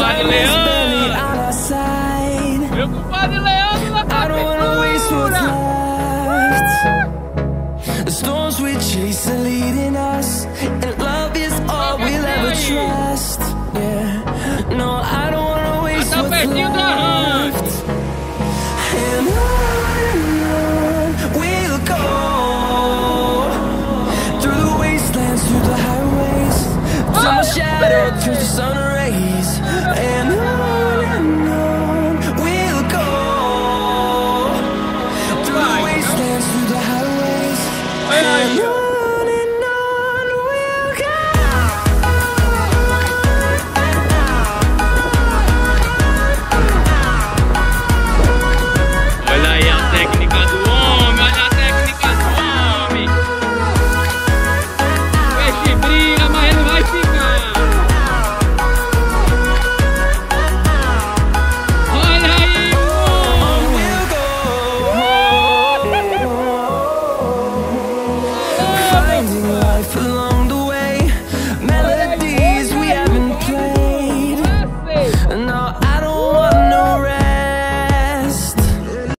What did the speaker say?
padre Leandro! Meu compadre Leandro na captura! The storms we chase are leading us And love is all we'll ever trust. Yeah, no, I don't wanna waste what's left. And on and on we'll go Through the wastelands, through the highways Till the shadow through the sun